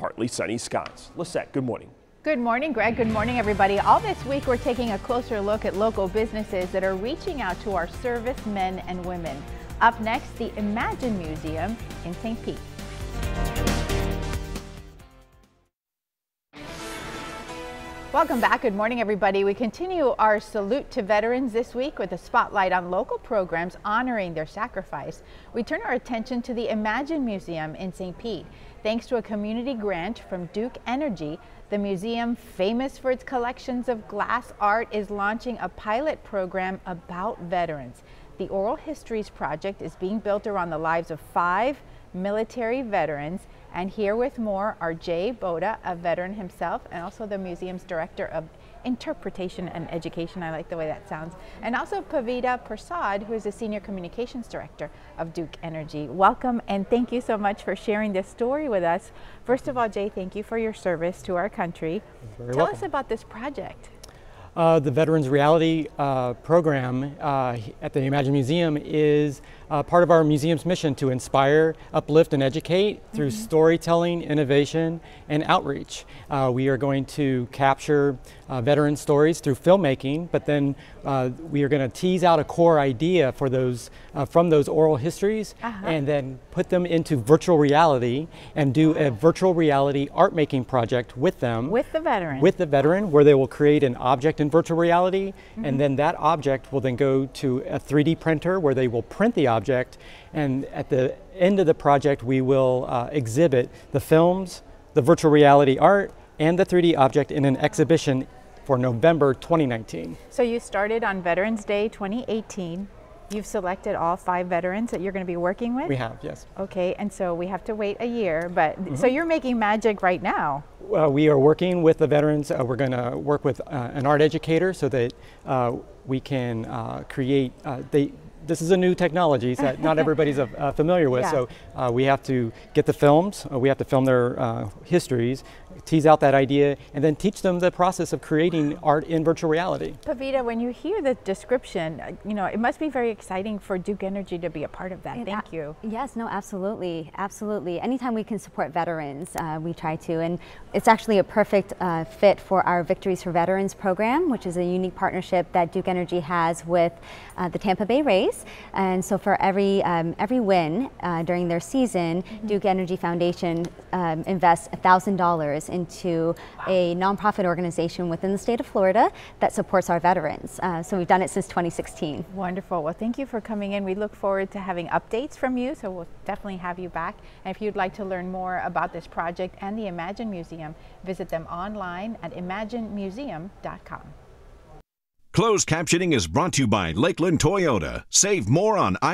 partly sunny skies. Lisette, good morning. Good morning, Greg. Good morning, everybody. All this week, we're taking a closer look at local businesses that are reaching out to our servicemen and women. Up next, the Imagine Museum in St. Pete. Welcome back. Good morning, everybody. We continue our salute to veterans this week with a spotlight on local programs honoring their sacrifice. We turn our attention to the Imagine Museum in St. Pete. Thanks to a community grant from Duke Energy, the museum, famous for its collections of glass art, is launching a pilot program about veterans. The Oral Histories Project is being built around the lives of five military veterans. And here with more are Jay Boda, a veteran himself, and also the museum's director of interpretation and education. I like the way that sounds. And also Pavita Prasad, who is the senior communications director of Duke Energy. Welcome and thank you so much for sharing this story with us. First of all, Jay, thank you for your service to our country. Tell welcome. us about this project. Uh, the Veterans Reality uh, program uh, at the Imagine Museum is uh, part of our museum's mission to inspire, uplift, and educate through mm -hmm. storytelling, innovation, and outreach. Uh, we are going to capture uh, veteran stories through filmmaking, but then we are going to tease out a core idea for those from those oral histories, -huh. and then put them into virtual reality and do a virtual reality art making project with them. With the veteran. With the veteran, where they will create an object in virtual reality, mm -hmm. and mm-hmm. then that object will then go to a 3D printer where they will print the object, and at the end of the project, we will uh, exhibit the films, the virtual reality art, and the 3D object in an exhibition for November 2019. So you started on Veterans Day 2018. You've selected all five veterans that you're going to be working with? We have, yes. Okay, and so we have to wait a year, but mm -hmm. so you're making magic right now. Uh, we are working with the veterans. Uh, we're going to work with uh, an art educator so that uh, we can uh, create, uh, they, this is a new technology that not everybody's uh, familiar with. Yeah. So uh, we have to get the films, uh, we have to film their histories, tease out that idea, and then teach them the process of creating art in virtual reality. Pavita, when you hear the description, uh, you know, it must be very exciting for Duke Energy to be a part of that. It Thank you. Yes, no, absolutely, absolutely. Anytime we can support veterans, uh, we try to, and it's actually a perfect uh, fit for our Victories for Veterans program, which is a unique partnership that Duke Energy has with uh, the Tampa Bay Rays. And so for every um, every win uh, during their season, mm -hmm. Duke Energy Foundation um, invests $1,000 into a nonprofit organization within the state of Florida that supports our veterans. Uh, so we've done it since 2016. Wonderful. Well, thank you for coming in. We look forward to having updates from you, so we'll definitely have you back. And if you'd like to learn more about this project and the Imagine Museum, visit them online at imaginemuseum.com. Closed captioning is brought to you by Lakeland Toyota. Save more on I